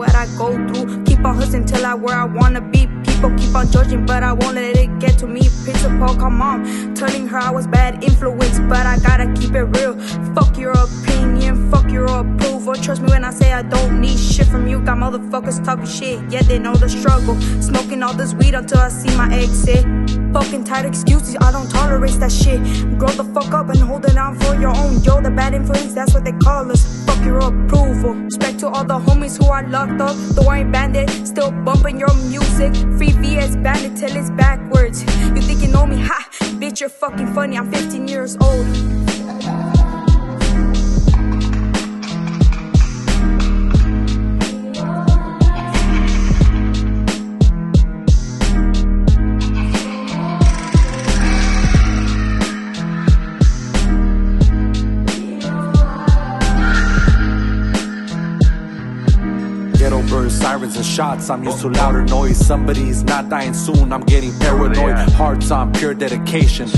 what I go through. Keep on hustling till I where I wanna be. People keep on judging, but I won't let it get to me. Principal, come on, telling her I was bad influence, but I gotta keep it real. Fuck your opinion, fuck your approval. Trust me when I say I don't need shit from you. Got motherfuckers talking shit, yeah, they know the struggle. Smoking all this weed until I see my exit. Fucking tight excuses, I don't tolerate that shit. Grow the fuck up and hold it on for your own. Yo, the bad influence, that's what they call us. Your approval. Respect to all the homies who are locked up. The ain't bandit, still bumping your music. Free VS bandit till it's backwards. You think you know me? Ha! Bitch, you're fucking funny. I'm 15 years old. Sirens and shots. I'm used to louder noise. Somebody's not dying soon. I'm getting paranoid. Hearts on pure dedication.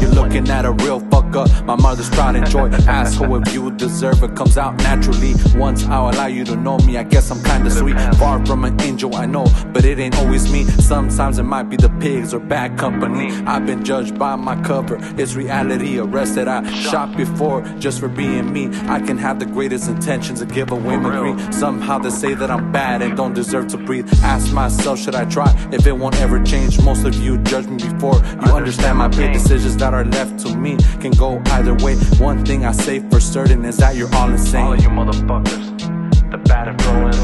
You're looking at a real fuck up. My mother's proud and joy. Asshole, if you deserve it, comes out naturally. Once I'll allow you to know me, I guess I'm kinda sweet. Far from an angel, I know, but it ain't always me. Sometimes it might be the pigs or bad company. I've been judged by my cover. It's reality. Arrested, I shot before just for being me. I can have the greatest intentions of give away my dream. Somehow they say that I'm bad and don't deserve to breathe. Ask myself, should I try if it won't ever change? Most of you judge me before you understand my big decisions that are left to me can go either way. One thing I say for certain is that you're all insane. All of you motherfuckers, the bad influence. The